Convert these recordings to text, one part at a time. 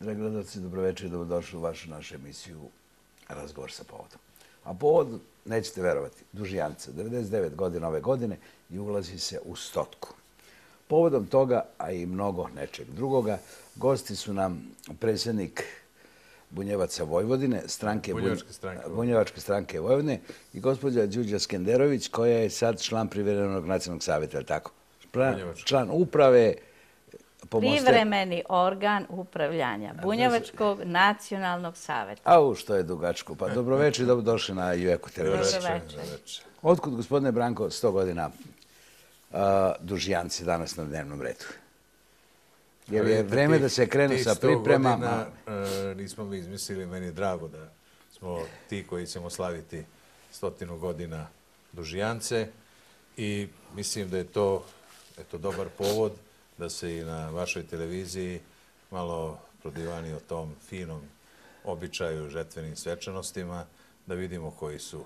Dragi gledalci, dobroveče i dobrodošli u vašu našu emisiju Razgovor sa povodom. A povod, nećete verovati, Dužijanca, 99 godina ove godine i ulazi se u stotku. Povodom toga, a i mnogo nečeg drugoga, gosti su nam predsjednik Bunjevaca Vojvodine, stranke Bunjevačke stranke Vojvodine i gospođa Đuđa Skenderović, koja je sad član privremenog nacionalnog savjeta, tako? Član uprave Privremeni organ upravljanja Bunjevačkog nacionalnog savjeta. Au, što je dugačko. Pa dobroveče i dobrodošli na Jueku televiziju. Dobroveče. Otkud, gospodine Branko, 100 godina dužijanci danas na dnevnom redu? Jer je vreme da se krenu sa pripremama. E, nismo mi izmislili, meni je drago da smo ti koji ćemo slaviti stotinu godina dužijance i mislim da je to dobar povod da se i na vašoj televiziji malo prodivani o tom finom običaju žetvenim svečanostima, da vidimo koji su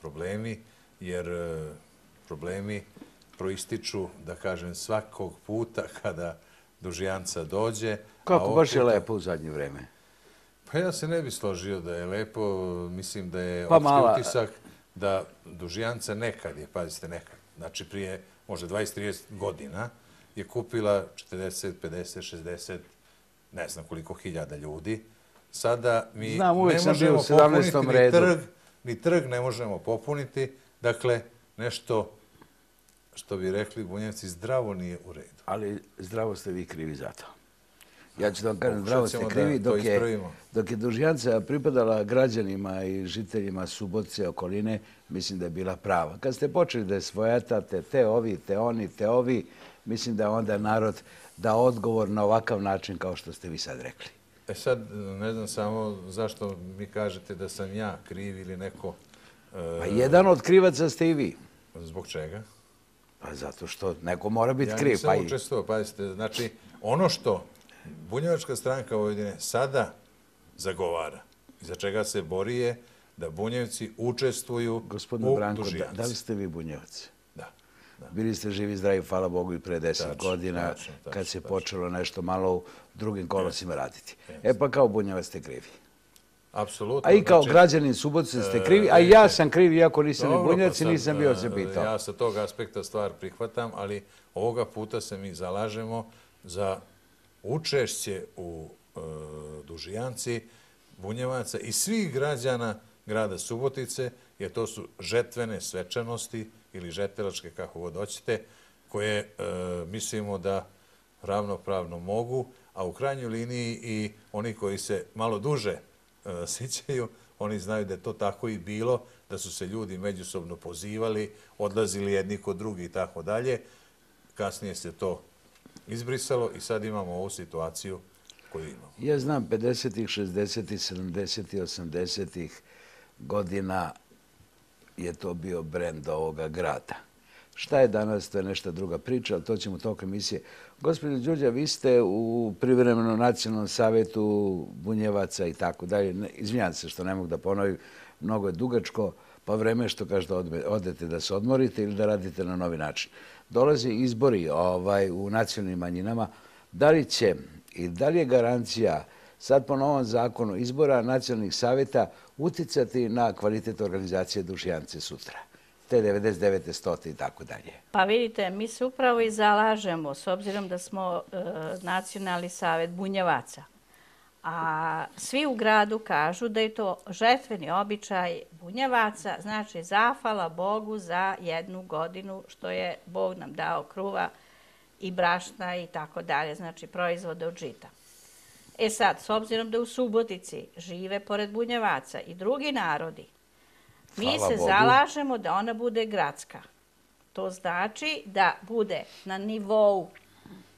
problemi, jer e, problemi proističu, da kažem, svakog puta kada dužijanca dođe. Kako baš je lepo u zadnje vreme? Pa ja se ne bi složio da je lepo. Mislim da je pa opšti utisak da dužijanca nekad je, pazite nekad, znači prije možda 20-30 godina, je kupila 40, 50, 60, ne znam koliko hiljada ljudi. Sada mi ne možemo popuniti ni trg, ni trg ne možemo popuniti. Dakle, nešto što bi rekli bunjevci, zdravo nije u redu. Ali zdravo ste vi krivi za to. Ja ću da vam kažem, zdravo ste krivi dok je, dok je Dužjanca pripadala građanima i žiteljima Subotice okoline, mislim da je bila prava. Kad ste počeli da je svojatate te ovi, te oni, te ovi, mislim da je onda narod da odgovor na ovakav način kao što ste vi sad rekli. E sad, ne znam samo zašto mi kažete da sam ja kriv ili neko... Pa jedan od krivaca ste i vi. Zbog čega? Pa zato što neko mora biti kriv. Ja nisam pa učestvo, pazite. Znači, ono što Bunjevačka stranka Vojvodine sada zagovara i za čega se bori je da Bunjevci učestvuju u Gospodine Branko, da li ste vi Bunjevci? Bili ste živi zdravi, hvala Bogu, i pre deset godina kad se počelo nešto malo u drugim kolosima raditi. E pa kao bunjava ste krivi. Apsolutno. A i kao znači, građanin Subotice ste krivi, a ja sam krivi, iako nisam ni bunjavac i pa nisam bio se e, pitao. Ja sa tog aspekta stvar prihvatam, ali ovoga puta se mi zalažemo za učešće u e, Dužijanci, bunjevaca i svih građana grada Subotice, jer to su žetvene svečanosti, ili žetelačke, kako god hoćete, koje e, mislimo da ravnopravno mogu, a u krajnjoj liniji i oni koji se malo duže e, sjećaju, oni znaju da je to tako i bilo, da su se ljudi međusobno pozivali, odlazili jedni kod drugi i tako dalje. Kasnije se to izbrisalo i sad imamo ovu situaciju koju imamo. Ja znam 50-ih, 60-ih, 70-ih, 80-ih godina je to bio brend ovoga grada. Šta je danas, to je nešto druga priča, ali to ćemo toliko emisije. Gospodin Đuđa, vi ste u privremenom nacionalnom savjetu Bunjevaca i tako dalje. Izvinjam se što ne mogu da ponovim, mnogo je dugačko, pa vreme što kažete odete da se odmorite ili da radite na novi način. Dolaze izbori ovaj, u nacionalnim manjinama. Da li će i da li je garancija sad po novom zakonu izbora nacionalnih savjeta uticati na kvalitet organizacije dušijance sutra? Te 99. 100. i tako dalje. Pa vidite, mi se upravo i zalažemo s obzirom da smo e, nacionalni savjet bunjevaca. A svi u gradu kažu da je to žetveni običaj bunjevaca, znači zafala Bogu za jednu godinu što je Bog nam dao kruva i brašna i tako dalje, znači proizvode od žita. E sad, s obzirom da u Subotici žive pored Bunjevaca i drugi narodi, mi se zalažemo da ona bude gradska. To znači da bude na nivou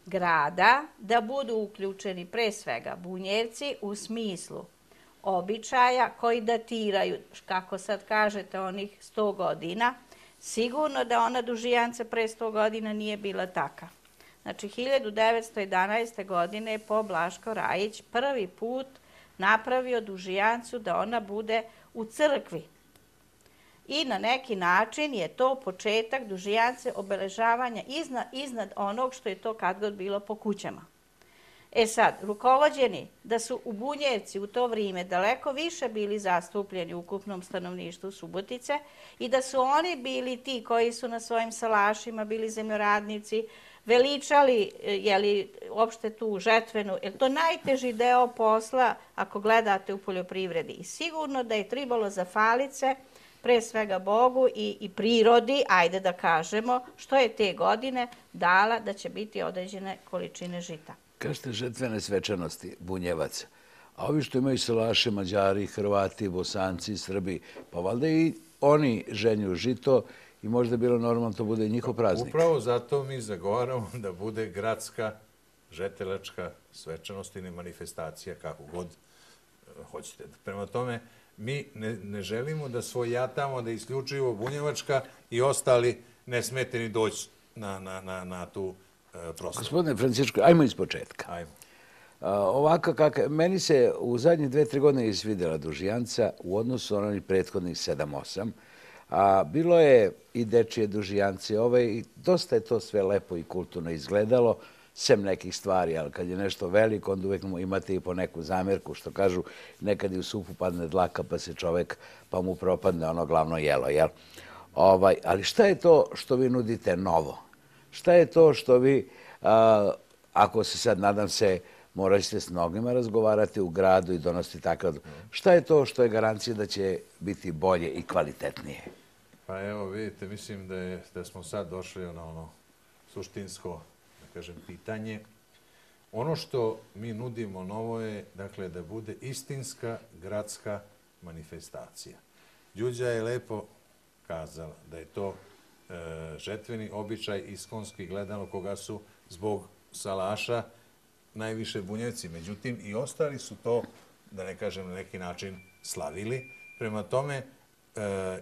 grada, da budu uključeni pre svega bunjevci u smislu običaja koji datiraju, kako sad kažete, onih 100 godina. Sigurno da ona dužijanca pre 100 godina nije bila taka. Znači, 1911. godine je po Blaško Rajić prvi put napravio dužijancu da ona bude u crkvi. I na neki način je to početak dužijance obeležavanja iznad, iznad onog što je to kad god bilo po kućama. E sad, rukovodjeni da su u Bunjevci u to vrijeme daleko više bili zastupljeni u ukupnom stanovništvu Subotice i da su oni bili ti koji su na svojim salašima bili zemljoradnici, veličali jeli, opšte tu žetvenu, jer to najteži deo posla ako gledate u poljoprivredi. I sigurno da je tribalo za falice, pre svega Bogu i, i prirodi, ajde da kažemo, što je te godine dala da će biti određene količine žita. Kažete žetvene svečanosti bunjevaca, a ovi što imaju salaše, mađari, hrvati, bosanci, srbi, pa valjda i oni ženju žito i možda je bilo normalno to bude njihov praznik. Upravo zato mi zagovaramo da bude gradska žetelačka svečanost ili manifestacija, kako god eh, hoćete. Prema tome, mi ne, ne želimo da svojatamo, da isključivo Bunjevačka i ostali nesmeteni doći na, na, na, na tu e, prostoru. Gospodine Franciško, ajmo iz početka. Ajmo. ovako, kak, meni se u zadnje dve, tri godine izvidjela dužijanca u odnosu na onih prethodnih sedam, osam. A bilo je i dečije dužijance ove i dosta je to sve lepo i kulturno izgledalo sem nekih stvari, ali kad je nešto veliko, onda uvijek imate i po neku zamjerku, što kažu, nekad i u supu padne dlaka, pa se čovek, pa mu propadne ono glavno jelo, jel? Ovaj, ali šta je to što vi nudite novo? Šta je to što vi, ako se sad, nadam se, morate s mnogima razgovarati u gradu i donosti takav... Šta je to što je garancija da će biti bolje i kvalitetnije? Pa evo, vidite, mislim da, je, da smo sad došli na ono suštinsko kažem, pitanje. Ono što mi nudimo novo je dakle, da bude istinska gradska manifestacija. Đuđa je lepo kazala da je to e, žetveni običaj iskonski gledano koga su zbog salaša najviše bunjevci. Međutim, i ostali su to, da ne kažem na neki način, slavili. Prema tome, e,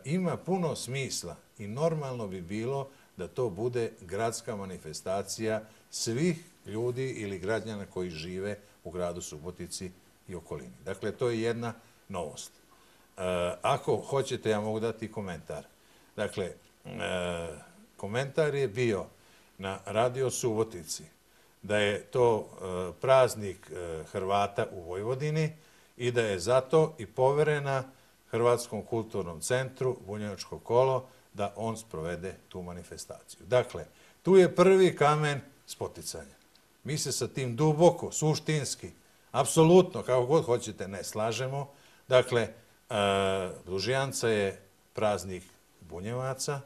ima puno smisla i normalno bi bilo da to bude gradska manifestacija svih ljudi ili građana koji žive u gradu Subotici i okolini. Dakle, to je jedna novost. E, ako hoćete, ja mogu dati komentar. Dakle, e, komentar je bio na radio Subotici da je to e, praznik e, Hrvata u Vojvodini i da je zato i poverena Hrvatskom kulturnom centru Bunjevačko kolo da on sprovede tu manifestaciju. Dakle, tu je prvi kamen spoticanja. Mi se sa tim duboko, suštinski, apsolutno, kako god hoćete, ne slažemo. Dakle, e, Dužijanca je praznik Bunjevaca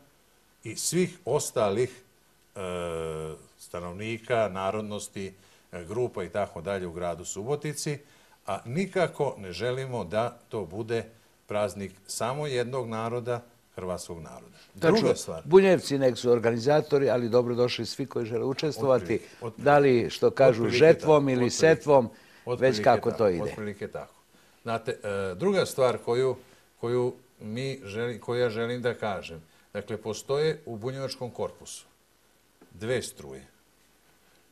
i svih ostalih e, stanovnika, narodnosti, e, grupa i tako dalje u gradu Subotici, a nikako ne želimo da to bude praznik samo jednog naroda, hrvatskog naroda. Druga stvar. Bunjevci nek su organizatori, ali dobro došli svi koji žele učestvovati. Da li, što kažu, žetvom ili setvom, već kako to ide. Otprilike tako. Znate, e, druga stvar koju, koju, mi želi, koju ja želim da kažem, dakle, postoje u bunjevačkom korpusu dve struje.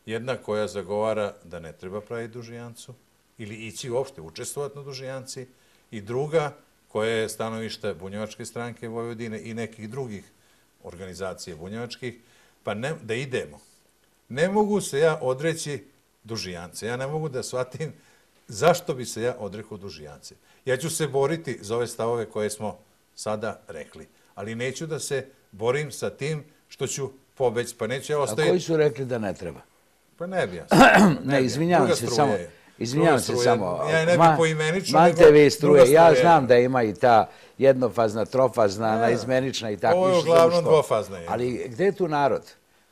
Jedna koja zagovara da ne treba praviti dužijancu ili ići uopšte učestvovati na dužijanci i druga koje je stanovište Bunjevačke stranke Vojvodine i nekih drugih organizacije bunjevačkih, pa ne, da idemo. Ne mogu se ja odreći dužijance. Ja ne mogu da shvatim zašto bi se ja odrekao dužijance. Ja ću se boriti za ove stavove koje smo sada rekli, ali neću da se borim sa tim što ću pobeći, pa neću ja ostaviti... A koji su rekli da ne treba? Pa ne bi ja. Ne, izvinjavam se samo. Izvinjavam se samo. Ja ne bi poimenično. Mante vi struje. Ja znam da ima i ta jednofazna, trofazna, naizmenična i tako. Ovo je uglavnom dvofazna. Ali gde je tu narod?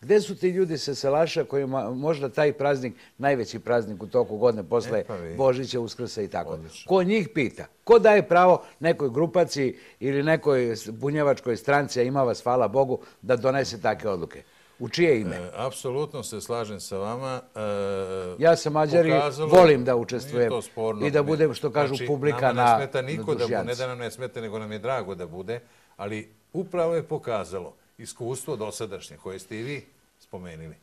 Gde su ti ljudi sa Selaša koji možda taj praznik, najveći praznik u toku godine posle e, pa Božića, Uskrsa i tako. Ko njih pita? Ko daje pravo nekoj grupaci ili nekoj bunjevačkoj stranci, a ima vas, hvala Bogu, da donese takve odluke? U čije ime? E, apsolutno se slažem sa vama. E, ja sam mađar i volim da učestvujem i da budem, što kažu, znači, publika na dužjanci. Nama ne smeta niko da bude, ne da nam ne smeta, nego nam je drago da bude, ali upravo je pokazalo iskustvo dosadašnje koje ste i vi spomenili,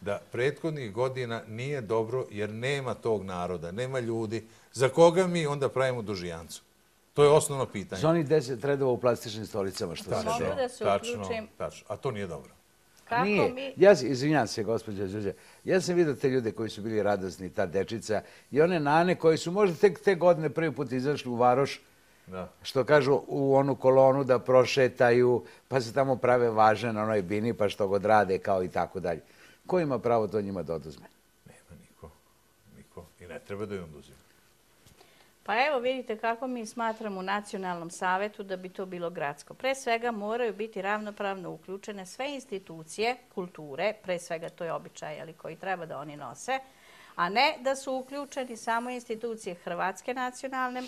da prethodnih godina nije dobro jer nema tog naroda, nema ljudi. Za koga mi onda pravimo dužijancu? To je osnovno pitanje. Onih deset redova u plastičnim stolicama što se uključim. Tačno, tačno. A to nije dobro. Kako Nije. mi... Ja, se- izvinjam se, gospođa Đorđe, ja sam vidio te ljude koji su bili radosni, ta dečica, i one nane koji su možda tek te godine prvi put izašli u Varoš, Da. što kažu u onu kolonu da prošetaju, pa se tamo prave važne na onoj bini, pa što god rade, kao i tako dalje. Ko ima pravo to njima da oduzme? Nema niko. Niko. I ne treba da im oduzima. Pa evo vidite kako mi smatramo u nacionalnom savetu da bi to bilo gradsko. Pre svega moraju biti ravnopravno uključene sve institucije kulture, pre svega to je običaj ali koji treba da oni nose, a ne da su uključeni samo institucije Hrvatske nacionalne,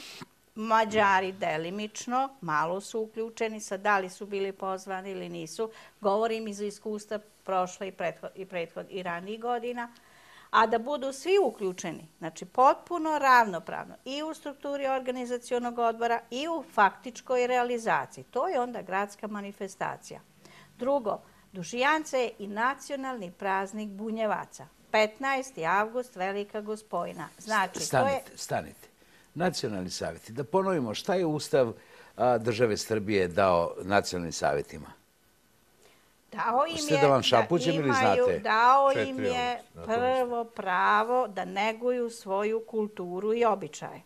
Mađari delimično, malo su uključeni, sad da li su bili pozvani ili nisu, govorim iz iskustva prošle i, prethod, i, prethod, i ranijih godina, a da budu svi uključeni, znači potpuno ravnopravno i u strukturi organizacijonog odbora i u faktičkoj realizaciji. To je onda gradska manifestacija. Drugo, Dužijance je i nacionalni praznik bunjevaca. 15. avgust, Velika gospojna. Znači, to je... Stanite, stanite. Nacionalni savjeti. Da ponovimo, šta je Ustav a, države Srbije dao nacionalnim savjetima? Dao im je da vam šapućem ili imaju, znate? dao im je prvo pravo da neguju svoju kulturu i običaje.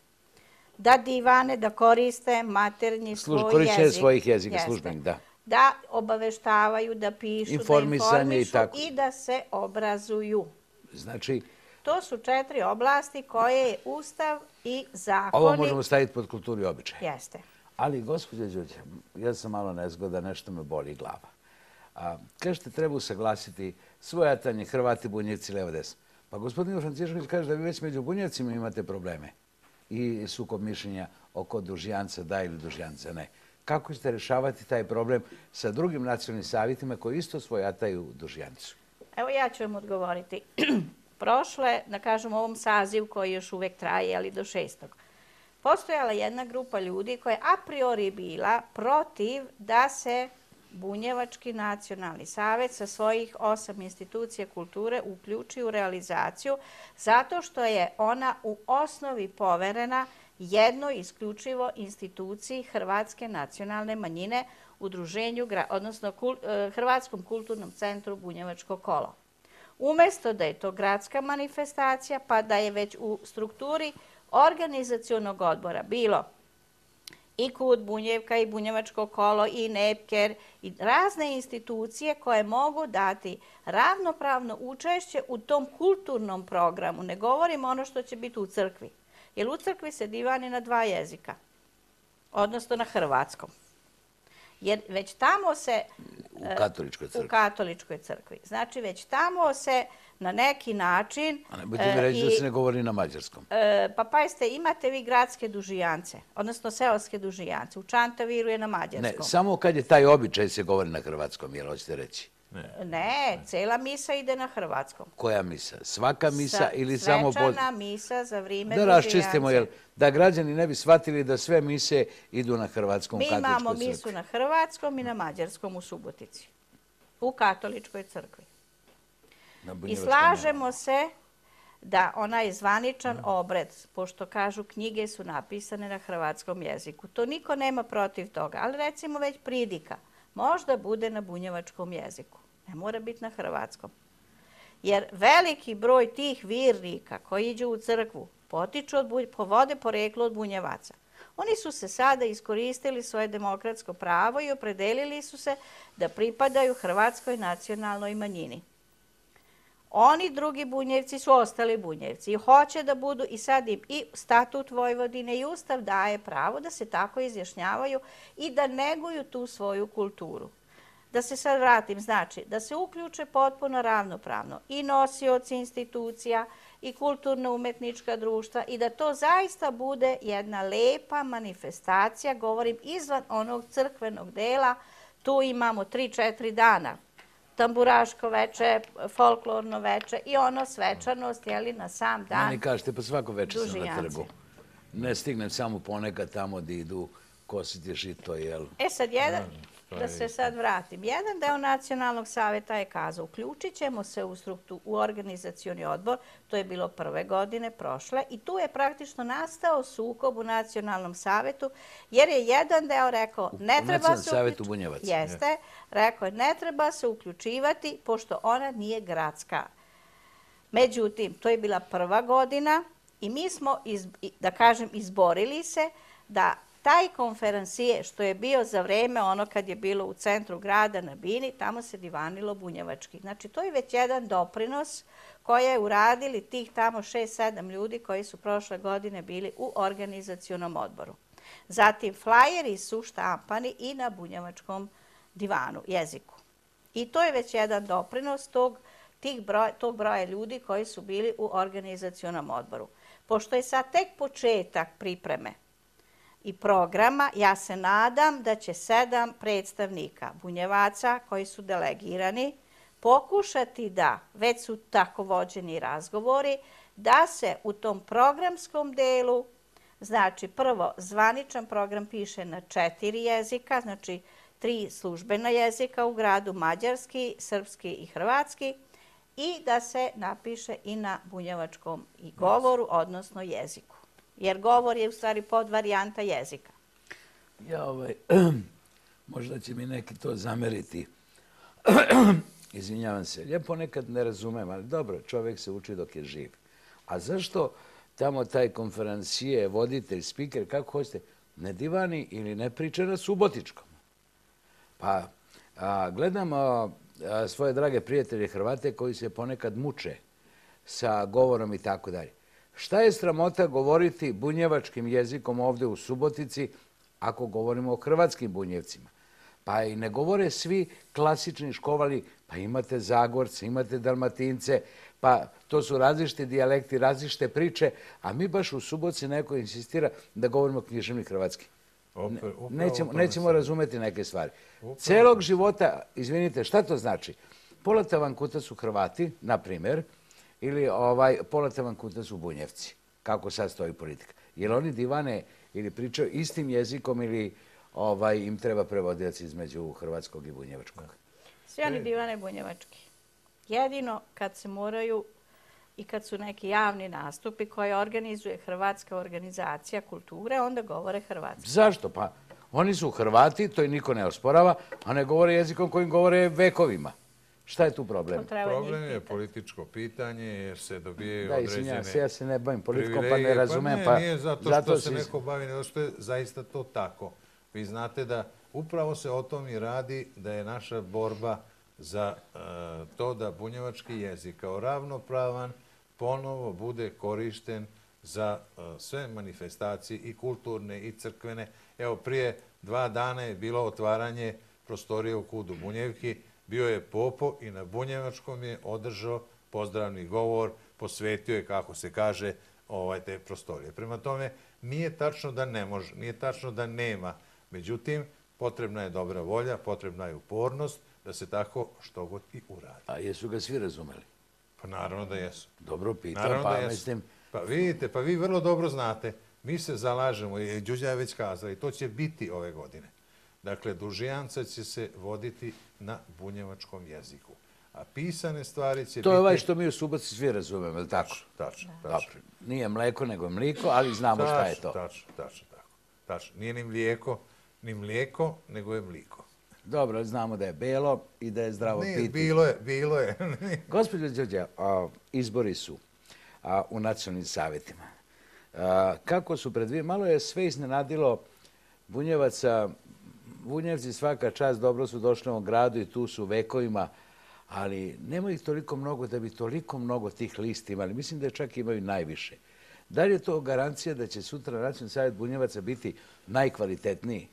Da divane, da koriste maternji Služ- svoj jezik. svojih jezika, Jeste. službenik, da. Da obaveštavaju, da pišu, Informisanje da i informišu tako. i da se obrazuju. Znači, To su četiri oblasti koje je Ustav i zakoni... ovo možemo staviti pod kulturu i običaj. Jeste. Ali, gospođa Đuđe, ja sam malo nezgoda, nešto me boli glava. A, kažete, treba usaglasiti svojatanje Hrvati, Bunjevci, levo desno. Pa gospodin Francišković kaže da vi već među Bunjevcima imate probleme i sukob mišljenja oko dužijanca da ili dužijanca ne. Kako ćete rešavati taj problem sa drugim nacionalnim savjetima koji isto svojataju dužijancu? Evo ja ću vam odgovoriti. Prošle, da kažem, ovom sazivu koji još uvek traje, ali do šestog, postojala jedna grupa ljudi koja je a priori bila protiv da se Bunjevački nacionalni savjet sa svojih osam institucija kulture uključi u realizaciju zato što je ona u osnovi poverena jednoj isključivo instituciji Hrvatske nacionalne manjine udruženju, odnosno e, Hrvatskom kulturnom centru Bunjevačko kolo. Umesto da je to gradska manifestacija, pa da je već u strukturi organizacijonog odbora bilo i Kut Bunjevka i Bunjevačko kolo i Nepker i razne institucije koje mogu dati ravnopravno učešće u tom kulturnom programu. Ne govorim ono što će biti u crkvi. Jer u crkvi se divani na dva jezika, odnosno na hrvatskom. Jer već tamo se U katoličkoj u crkvi. katoličkoj crkvi. Znači, već tamo se na neki način... A nemojte mi e, reći da se ne govori na mađarskom. E, pa pazite, imate vi gradske dužijance, odnosno seoske dužijance. U Čantaviru je na Ne, mađarskom. samo kad je taj običaj se govori na hrvatskom, jel hoćete reći? Ne, cela misa ide na hrvatskom. Koja misa? Svaka misa Sa- ili samo... Svečana misa za vrijeme Da raščistimo, jel, da građani ne bi shvatili da sve mise idu na hrvatskom Mi katoličkoj imamo crkvi. misu na hrvatskom i na mađarskom u Subotici. U katoličkoj crkvi. I slažemo se da onaj zvaničan obred, pošto kažu knjige su napisane na hrvatskom jeziku, to niko nema protiv toga, ali recimo već pridika, možda bude na bunjevačkom jeziku, ne mora biti na hrvatskom. Jer veliki broj tih virnika koji iđu u crkvu potiču od, Bunj- povode poreklo od bunjevaca. Oni su se sada iskoristili svoje demokratsko pravo i opredelili su se da pripadaju hrvatskoj nacionalnoj manjini. Oni drugi bunjevci su ostali bunjevci i hoće da budu i sad im i statut Vojvodine i ustav daje pravo da se tako izjašnjavaju i da neguju tu svoju kulturu. Da se sad vratim, znači da se uključe potpuno ravnopravno i nosioci institucija i kulturno-umetnička društva i da to zaista bude jedna lepa manifestacija, govorim izvan onog crkvenog dela, tu imamo 3-4 dana tamburaško veče, folklorno veče i ono svečanost, jeli, na sam dan. Meni kažete, pa svako večer sam na trgu. Ne stignem samo ponekad tamo gdje idu kositi žito, jel? E sad, jedan, da se sad vratim. Jedan deo nacionalnog savjeta je kazao, uključit ćemo se u, u organizacioni odbor, to je bilo prve godine, prošle, i tu je praktično nastao sukob u nacionalnom savjetu, jer je jedan deo rekao, ne treba se uključivati. Jeste, rekao je, ne treba se uključivati, pošto ona nije gradska. Međutim, to je bila prva godina i mi smo, da kažem, izborili se da taj konferencije što je bio za vreme ono kad je bilo u centru grada na Bini, tamo se divanilo bunjevački. Znači, to je već jedan doprinos koje je uradili tih tamo 6-7 ljudi koji su prošle godine bili u organizacijonom odboru. Zatim, flajeri su štampani i na bunjevačkom divanu, jeziku. I to je već jedan doprinos tog, tih broj, tog broja ljudi koji su bili u organizacijonom odboru. Pošto je sad tek početak pripreme i programa, ja se nadam da će sedam predstavnika bunjevaca koji su delegirani pokušati da, već su tako vođeni razgovori, da se u tom programskom delu, znači prvo zvaničan program piše na četiri jezika, znači tri službena jezika u gradu, mađarski, srpski i hrvatski, i da se napiše i na bunjevačkom i govoru, odnosno jeziku jer govor je u stvari pod varijanta jezika. Ja, ovaj, možda će mi neki to zameriti. Izvinjavam se, ja ponekad ne razumem, ali dobro, čovjek se uči dok je živ. A zašto tamo taj konferencije, voditelj, speaker, kako hoćete, ne divani ili ne priča na subotičkom? Pa, a, gledam a, a, svoje drage prijatelje Hrvate koji se ponekad muče sa govorom i tako dalje. Šta je sramota govoriti bunjevačkim jezikom ovdje u Subotici ako govorimo o hrvatskim bunjevcima? Pa i ne govore svi klasični škovali, pa imate Zagorce, imate Dalmatince, pa to su različite dijalekti, različite priče, a mi baš u Subotici neko insistira da govorimo književni hrvatski. Nećemo razumeti neke stvari. Celog života, izvinite, šta to znači? Pola tavankuta su Hrvati, na primjer, ili ovaj, polete vam kuta su bunjevci, kako sad stoji politika. Jer oni divane ili pričaju istim jezikom ili ovaj, im treba prevodilac između hrvatskog i bunjevačkog? Svi oni divane bunjevački. Jedino kad se moraju i kad su neki javni nastupi koje organizuje Hrvatska organizacija kulture, onda govore hrvatski. Zašto? Pa oni su Hrvati, to i niko ne osporava, a ne govore jezikom kojim govore vekovima. Šta je tu problem? Problem je političko pitanje jer se dobije određene... Da, ja se ne bavim politikom pa ne razumem. Pa nije zato što se neko bavi, nego što je zaista to tako. Vi znate da upravo se o tom i radi da je naša borba za e, to da bunjevački jezik kao ravnopravan ponovo bude korišten za e, sve manifestacije i kulturne i crkvene. Evo, prije dva dana je bilo otvaranje prostorije u Kudu Bunjevki, bio je Popo i na Bunjevačkom je održao pozdravni govor, posvetio je, kako se kaže, ovaj, te prostorije. Prema tome, nije tačno da ne može, nije tačno da nema. Međutim, potrebna je dobra volja, potrebna je upornost da se tako što god i uradi. A jesu ga svi razumeli? Pa naravno da jesu. Dobro pitam, pa mislim... Pa vidite, pa vi vrlo dobro znate, mi se zalažemo, i Đuđa je već kazala, i to će biti ove godine. Dakle, dužijanca će se voditi na bunjevačkom jeziku. A pisane stvari će biti... To je ovaj što mi u Suboci svi razumemo, je li tako? Tačno, tačno. Nije mleko, nego mliko, ali znamo šta je to. Tačno, tačno, tako. Tačno. Nije ni mlijeko, ni mlijeko, nego je mliko. Dobro, znamo da je belo i da je zdravo piti. Bilo je, bilo je. Gospodin Đorđe, izbori su u nacionalnim savjetima. Kako su predvijeli? Malo je sve iznenadilo Bunjevaca, Vunjevci svaka čast dobro su došli u gradu i tu su vekovima, ali nema ih toliko mnogo da bi toliko mnogo tih listi imali. Mislim da čak imaju najviše. Da li je to garancija da će sutra Nacionalni savjet Bunjevaca biti najkvalitetniji?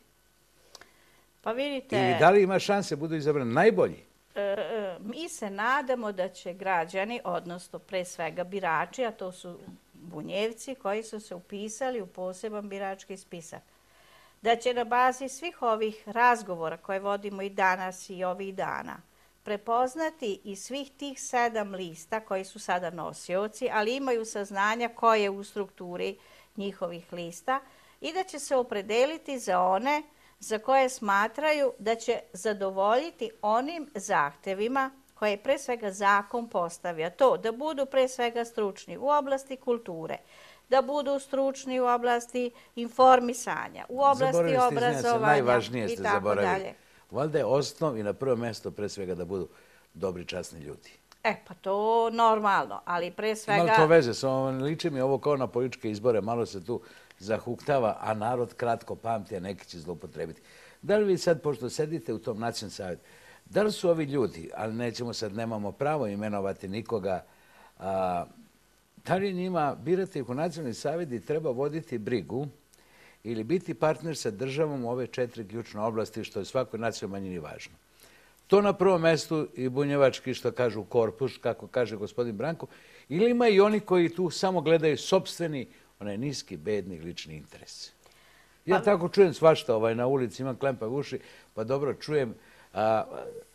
Pa vidite... Ili da li ima šanse budu izabrani najbolji? E, e, mi se nadamo da će građani, odnosno pre svega birači, a to su bunjevci koji su se upisali u poseban birački spisak, da će na bazi svih ovih razgovora koje vodimo i danas i ovih dana prepoznati i svih tih sedam lista koji su sada nosioci, ali imaju saznanja koje u strukturi njihovih lista i da će se opredeliti za one za koje smatraju da će zadovoljiti onim zahtevima koje je pre svega zakon postavlja. To da budu pre svega stručni u oblasti kulture, da budu stručni u oblasti informisanja, u oblasti obrazovanja najvažnije ste zaboravili. Valjda je osnov i na prvo mjesto pre svega da budu dobri, časni ljudi. E, pa to normalno, ali pre svega... Malo to veze, samo liči mi ovo kao na političke izbore, malo se tu zahuktava, a narod kratko pamti, a neki će zlopotrebiti. Da li vi sad, pošto sedite u tom nacionalnom savjetu, da li su ovi ljudi, ali nećemo sad, nemamo pravo imenovati nikoga, li njima birati u nacionalni savjet i treba voditi brigu ili biti partner sa državom u ove četiri ključne oblasti, što je svakoj nacionalnoj manjini važno. To na prvom mestu i bunjevački, što kažu korpus, kako kaže gospodin Branko, ili ima i oni koji tu samo gledaju sobstveni, onaj niski, bedni, lični interes. Ja pa- tako čujem svašta ovaj, na ulici, imam klempa uši, pa dobro čujem.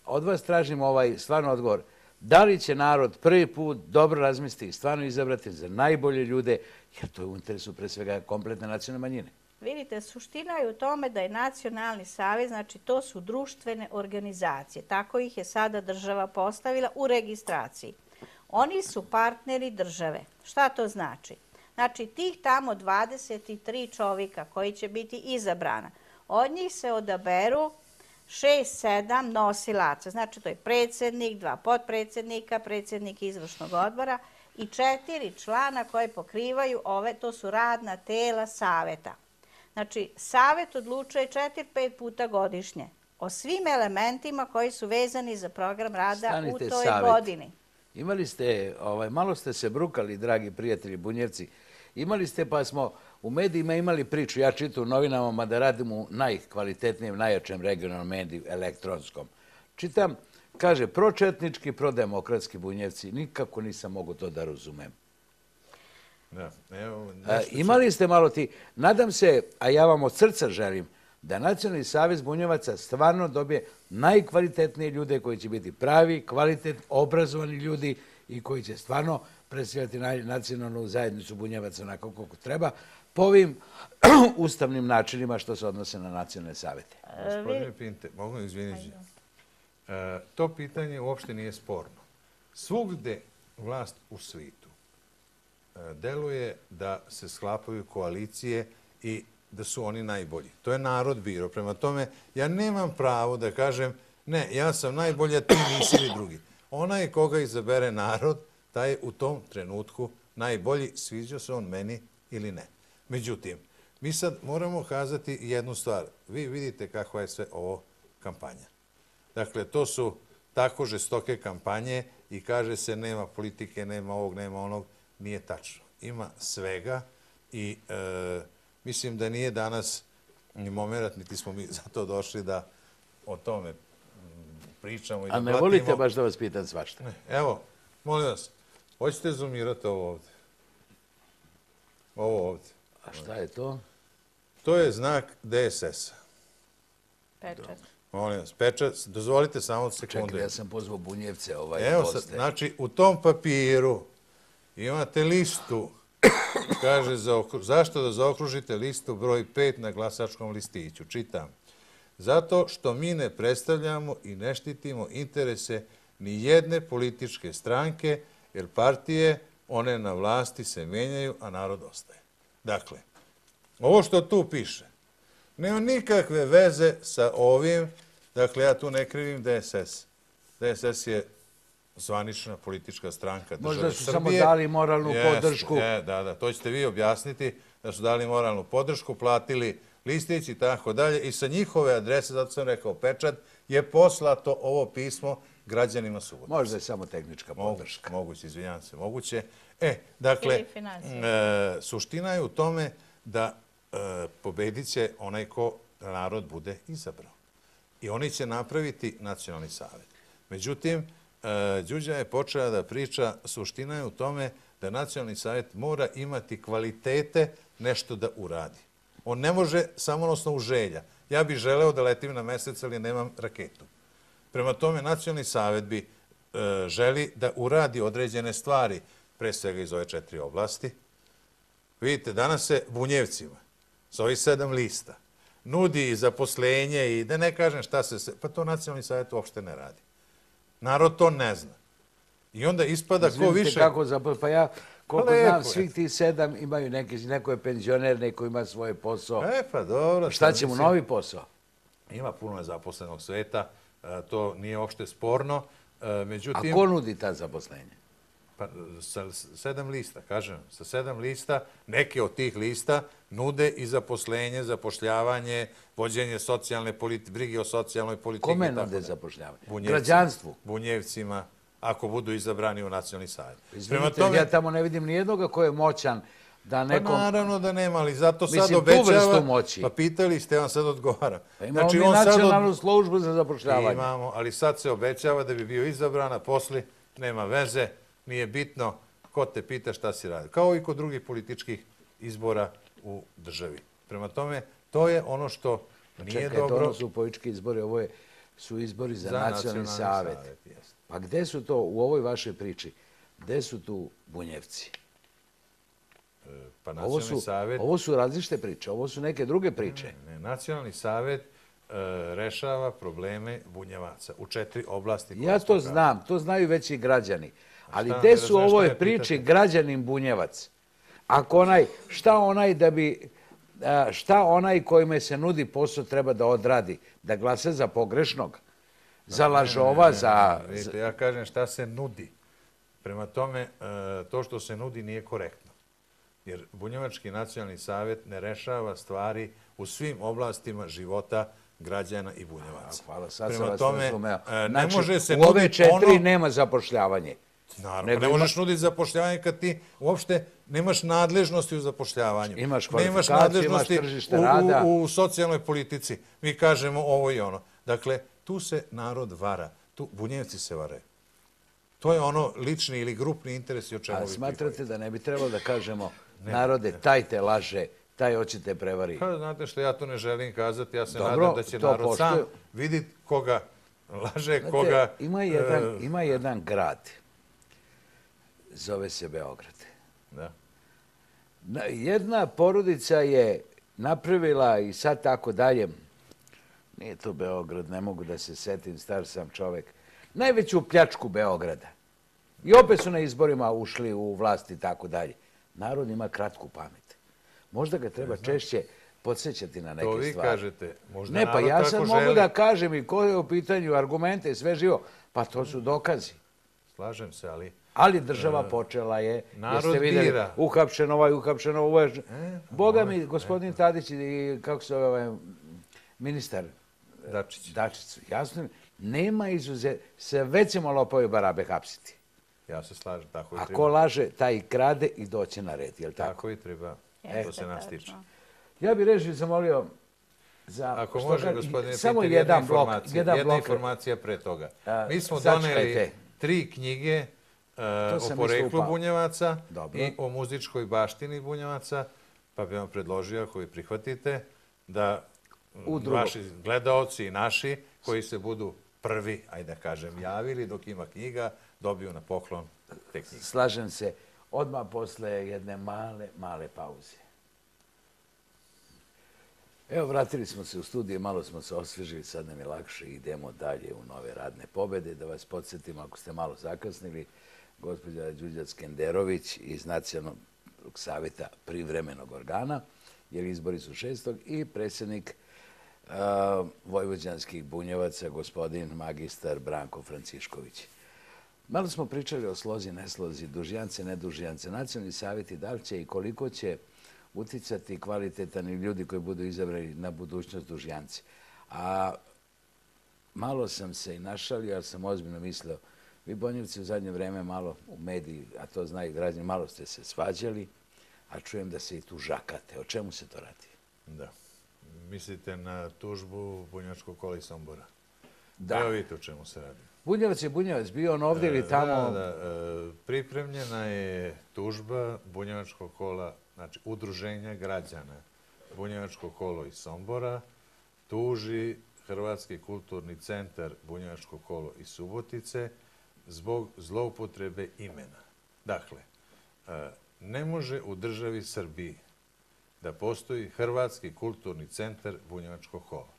Od vas tražim ovaj stvarno odgovor. Da li će narod prvi put dobro razmisliti i stvarno izabrati za najbolje ljude, jer to je u interesu pre svega kompletne nacionalne manjine? Vidite, suština je u tome da je nacionalni savez, znači to su društvene organizacije. Tako ih je sada država postavila u registraciji. Oni su partneri države. Šta to znači? Znači, tih tamo 23 čovjeka koji će biti izabrana, od njih se odaberu 6-7 nosilaca. Znači, to je predsjednik, dva podpredsjednika, predsjednik izvršnog odbora i četiri člana koje pokrivaju ove, to su radna tela saveta. Znači, savjet odlučuje 4-5 puta godišnje o svim elementima koji su vezani za program rada u toj godini. Imali ste, ovaj, malo ste se brukali, dragi prijatelji bunjevci, imali ste pa smo u medijima imali priču, ja čitam u novinama, mada radim u najkvalitetnijem, najjačem regionalnom mediju, elektronskom. Čitam, kaže, pročetnički, prodemokratski bunjevci, nikako nisam mogu to da razumem. Imali ste malo ti, nadam se, a ja vam od srca želim, da Nacionalni savjez bunjevaca stvarno dobije najkvalitetnije ljude koji će biti pravi, kvalitet, obrazovani ljudi i koji će stvarno predstavljati nacionalnu zajednicu bunjevaca onako kako treba po ovim ustavnim načinima što se odnose na nacionalne savjete. Gospodine Pinte, mogu izviniti. E, to pitanje uopšte nije sporno. Svugde vlast u svitu e, deluje da se sklapaju koalicije i da su oni najbolji. To je narod biro. Prema tome, ja nemam pravo da kažem ne, ja sam najbolji, a ti nisi ili drugi. Onaj koga izabere narod, taj je u tom trenutku najbolji, sviđa se on meni ili ne. Međutim, mi sad moramo kazati jednu stvar. Vi vidite kakva je sve ovo kampanja. Dakle, to su tako žestoke kampanje i kaže se nema politike, nema ovog, nema onog. Nije tačno. Ima svega i e, mislim da nije danas ni moment, niti smo mi za to došli da o tome pričamo. A ne volite baš da vas pitan svašta? Evo, molim vas, hoćete zoomirati ovo ovdje? Ovo ovdje. A šta je to? To je znak DSS-a. Pečat. Molim vas, pečat. Dozvolite samo sekundu. Čekaj, ja sam pozvao Bunjevce ovaj Evo sad, znači, u tom papiru imate listu, kaže, zašto da zaokružite listu broj 5 na glasačkom listiću? Čitam. Zato što mi ne predstavljamo i ne štitimo interese ni jedne političke stranke, jer partije, one na vlasti se menjaju, a narod ostaje. Dakle, ovo što tu piše, nema nikakve veze sa ovim, dakle, ja tu ne krivim DSS. DSS je zvanična politička stranka države Srbije. Možda su samo dali moralnu podršku. Da, da, to ćete vi objasniti, da su dali moralnu podršku, platili listić i tako dalje. I sa njihove adrese, zato sam rekao pečat, je poslato ovo pismo građanima Subotice. Možda je samo tehnička podrška. Moguće, izvinjam se, moguće. E, dakle, e, suština je u tome da e, pobedit će onaj ko narod bude izabrao. I oni će napraviti nacionalni savjet. Međutim, e, Đuđa je počela da priča, suština je u tome da nacionalni savjet mora imati kvalitete nešto da uradi. On ne može samo na osnovu želja. Ja bih želeo da letim na mesec, ali nemam raketu. Prema tome, nacionalni savjet bi želi da uradi određene stvari, pre svega iz ove četiri oblasti. Vidite, danas se bunjevcima, s ovih sedam lista, nudi i zaposlenje i da ne kažem šta se... Pa to nacionalni savjet uopšte ne radi. Narod to ne zna. I onda ispada ko više... kako pa ja, koliko Pa znam, svih tih sedam imaju neki, neko je penzioner, neko ima svoj posao. E, pa dobro. Šta će mu mislim, novi posao? Ima puno nezaposlenog sveta, e, to nije uopšte sporno. E, A ko nudi ta zaposlenja? Pa, sa sedam lista, kažem, sa sedam lista, neke od tih lista nude i zaposlenje, zapošljavanje, vođenje socijalne politike, brige o socijalnoj politici. Kome nude zapošljavanje? Bunjevcima- Građanstvu. Bunjevcima, ako budu izabrani u nacionalni savjet. Izvinite, ja tamo ne vidim ni jednoga ko je moćan da Pa nekom... naravno da nema, ali zato sad Mislim, tu obećava... vrstu moći. Pa pitali ste, on sad odgovara. Pa imamo mi nacionalnu službu za zapošljavanje. Imamo, ali sad se obećava da bi bio izabran, a posli nema veze, nije bitno ko te pita šta si radi. Kao i kod drugih političkih izbora u državi. Prema tome, to je ono što nije Čekaj, dobro to ono su politički izbori, ovo je, su izbori za, nacionalni savjet. jeste. Pa gde su to u ovoj vašoj priči? Gde su tu bunjevci? E, Pa Ovo nacionalni su, savjet... ovo su različite priče, ovo su neke druge priče. Ne, nacionalni savjet e, rešava probleme bunjevaca u četiri oblasti. Ja to znam, to znaju već i građani. Ali gde su ovoj priči građanin bunjevac? Ako onaj, šta onaj da bi, šta onaj kojime se nudi posao treba da odradi? Da glasa za pogrešnog? Za lažova, za... Vidite, ja kažem šta se nudi. Prema tome, e, to što se nudi nije korektno. Jer Bunjevački nacionalni savjet ne rešava stvari u svim oblastima života građana i bunjevaca. Hvala, sad sam Prema vas tome, razumeo. e, ne Znači, može se u ove četiri ono... nema zapošljavanje. Naravno, nego ne ima- možeš nuditi zapošljavanje kad ti uopšte nemaš nadležnosti u zapošljavanju. Imaš kvalifikaciju, nadležnosti imaš tržište u, rada. U, u socijalnoj politici. Mi kažemo ovo i ono. Dakle, tu se narod vara. Tu bunjevci se varaju. To je ono lični ili grupni interes i o čemu A vi smatrate da ne bi trebalo da kažemo narode, taj te laže, taj hoće te prevari. Pa, znate što ja to ne želim kazati, ja se Dobro, nadam da će narod sam vidjeti koga laže, Znate, koga... ima, jedan, e, ima jedan grad, zove se Beograd. da. Jedna porodica je napravila i sad tako dalje, nije to Beograd, ne mogu da se setim, star sam čovek, najveću pljačku Beograda. I opet su na izborima ušli u vlast i tako dalje. Narod ima kratku pamet. Možda ga treba češće podsjećati na neke To vi stvari. kažete. Možda Ne, pa ja sad želi. mogu da kažem i ko je u pitanju argumente i sve živo. Pa to su dokazi. Slažem se, ali... Ali država počela je, narod jeste vidjeli, bira. uhapšen ovaj, uhapšen ovaj. E, pa Boga mi, gospodin Tadić i kako se zove ovaj ministar Dačić. Dačić, jasno, mi, nema izuzet, se već ćemo lopovi barabe hapsiti. Ja se slažem, tako i treba. ko laže, taj krade i doće na red, jel tako? Tako i treba. Jeste, To se nas tiče. Ja bih režiju zamolio za... Ako što može, gospodine samo jedna jedan blok, informacija, jedan jedna blok. informacija pre toga. Mi smo doneli tri knjige e, o sam poreklu bunjevaca Dobro. i o muzičkoj baštini bunjevaca, pa bih vam predložio, ako vi prihvatite, da U drugo. vaši gledaoci i naši, koji se budu prvi, ajde da kažem, javili dok ima knjiga, dobiju na poklon te knjige. Slažem se, odmah posle jedne male, male pauze. Evo, vratili smo se u studiju, malo smo se osvežili, sad nam je lakše, idemo dalje u nove radne pobede. Da vas podsjetim, ako ste malo zakasnili, gospođa Đuđa Skenderović iz Nacionalnog savjeta privremenog organa, jer izbori su šestog, i predsjednik uh, vojvođanskih bunjevaca, gospodin magistar Branko Francišković. Malo smo pričali o slozi, neslozi, dužijance, nedužijance. Nacionalni savjeti da li će i koliko će uticati kvalitetani ljudi koji budu izabrani na budućnost dužijance. A malo sam se i našalio, ali sam ozbiljno mislio, vi Bonjevci u zadnje vreme malo u mediji, a to znaju građani, malo ste se svađali, a čujem da se i tu žakate. O čemu se to radi? Da. Mislite na tužbu Bunjačkog kola i Sombora? Da. Evo vidite o čemu se radi. Bunjevac je Bunjevac, bio on ovdje ili tamo... Da, da, e, pripremljena je tužba Bunjevačkog kola, znači udruženja građana Bunjevačkog kolo iz Sombora, tuži Hrvatski kulturni centar Bunjevačko kolo iz Subotice zbog zloupotrebe imena. Dakle, e, ne može u državi Srbiji da postoji Hrvatski kulturni centar Bunjevačkog kova.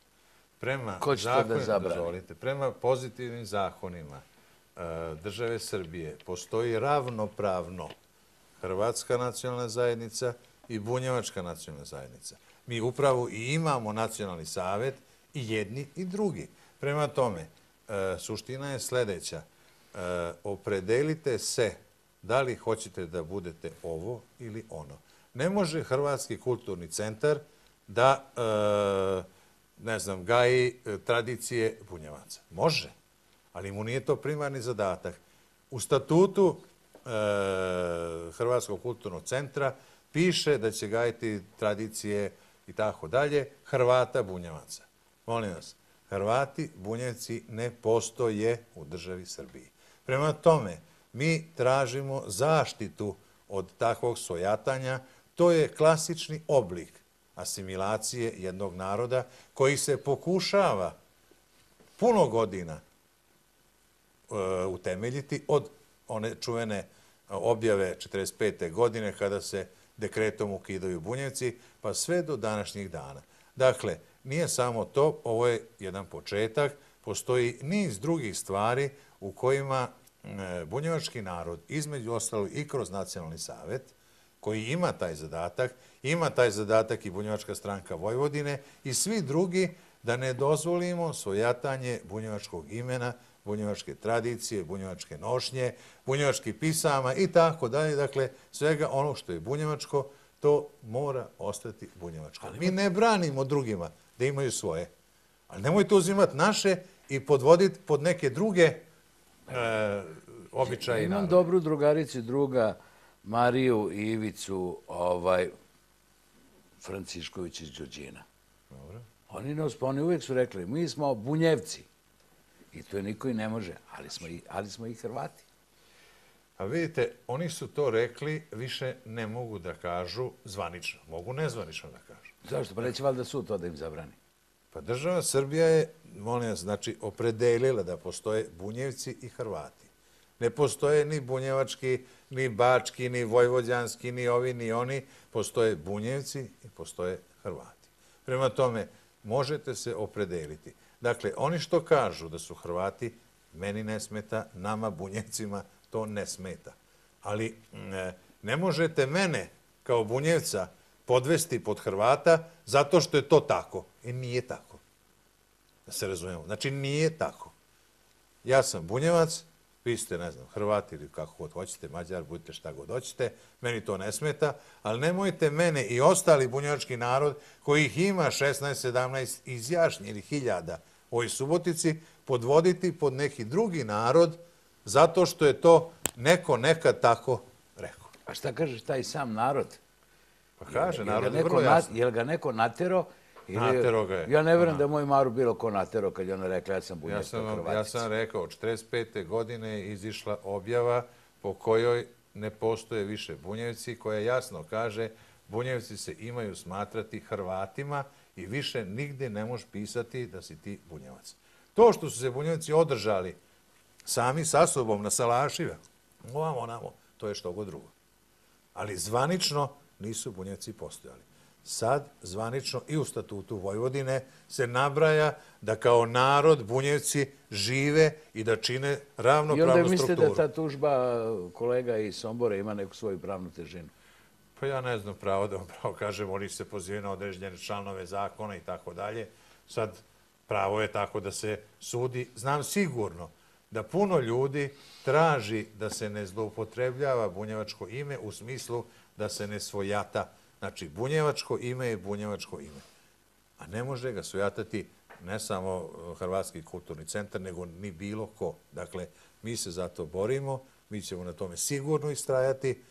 Prema Ko će da dozvolite, Prema pozitivnim zakonima e, države Srbije postoji ravnopravno Hrvatska nacionalna zajednica i Bunjevačka nacionalna zajednica. Mi upravo i imamo nacionalni savjet i jedni i drugi. Prema tome, e, suština je sljedeća. E, opredelite se da li hoćete da budete ovo ili ono. Ne može Hrvatski kulturni centar da, e, ne znam, gaji e, tradicije bunjevaca. Može, ali mu nije to primarni zadatak. U statutu Hrvatskog kulturnog centra piše da će gajiti tradicije i tako dalje Hrvata bunjevaca. Molim vas, Hrvati bunjevci ne postoje u državi Srbiji. Prema tome, mi tražimo zaštitu od takvog sojatanja. To je klasični oblik asimilacije jednog naroda koji se pokušava puno godina e, utemeljiti od one čuvene e, objave 45. godine kada se dekretom ukidaju bunjevci, pa sve do današnjih dana. Dakle, nije samo to, ovo je jedan početak, postoji niz drugih stvari u kojima e, bunjevački narod, između ostalo i kroz nacionalni savet, koji ima taj zadatak, ima taj zadatak i Bunjevačka stranka Vojvodine i svi drugi da ne dozvolimo svojatanje bunjevačkog imena, bunjevačke tradicije, bunjevačke nošnje, bunjevačkih pisama i tako dalje. Dakle, svega ono što je bunjevačko, to mora ostati bunjevačko. Mi ne branimo drugima da imaju svoje, ali nemojte uzimati naše i podvoditi pod neke druge e, običaje i Imam dobru drugaricu druga, Mariju i Ivicu ovaj, Francišković iz Đorđina. Dobro. Oni, uspo- oni uvijek su rekli, mi smo bunjevci. I to je niko i ne može, ali smo i, ali smo i Hrvati. A vidite, oni su to rekli, više ne mogu da kažu zvanično. Mogu nezvanično da kažu. Zašto? Pa neće valjda sud to da im zabrani. Pa država Srbija je, molim vas, znači, opredelila da postoje bunjevci i Hrvati. Ne postoje ni bunjevački, ni bački, ni vojvođanski, ni ovi, ni oni. Postoje bunjevci i postoje Hrvati. Prema tome, možete se opredeliti. Dakle, oni što kažu da su Hrvati, meni ne smeta, nama bunjevcima to ne smeta. Ali mm, e, ne možete mene kao bunjevca podvesti pod Hrvata zato što je to tako. I nije tako. Da se razumijemo. Znači, nije tako. Ja sam bunjevac, vi ste, ne znam, Hrvati ili kako god hoćete, Mađar, budite šta god hoćete, meni to ne smeta, ali nemojte mene i ostali bunjevački narod, kojih ima 16-17 izjašnjenih hiljada u ovoj Subotici, podvoditi pod neki drugi narod, zato što je to neko nekad tako rekao. A šta kažeš taj sam narod? Pa kaže, narod je neko vrlo jasno. Jel ga neko natero? Ili- Natero ga je. Ja ne vjerujem da je moj Maru bilo ko natero kad je ona rekla ja sam Ja bunjevska sam, vam, ja Hrvatica. sam rekao, od 45. godine je izišla objava po kojoj ne postoje više bunjevci, koja jasno kaže bunjevci se imaju smatrati Hrvatima i više nigde ne možeš pisati da si ti bunjevac. To što su se bunjevci održali sami sa sobom na salašive, ovamo namo, to je što god drugo. Ali zvanično nisu bunjevci postojali. Sad, zvanično i u statutu Vojvodine se nabraja da kao narod bunjevci žive i da čine I onda ravnopravnu mislite da strukturu. ta tužba kolega iz Sombora ima neku svoju pravnu težinu? Pa ja ne znam pravo da vam pravo kažem, oni se pozivaju na određene članove zakona i tako dalje. Sad, pravo je tako da se sudi. Znam sigurno da puno ljudi traži da se ne zloupotrebljava bunjevačko ime u smislu da se ne svojata. Znači, bunjevačko ime je bunjevačko ime. A ne može ga svojatati ne samo uh, Hrvatski kulturni centar, nego ni bilo ko. Dakle, mi se za to borimo, mi ćemo na tome sigurno istrajati.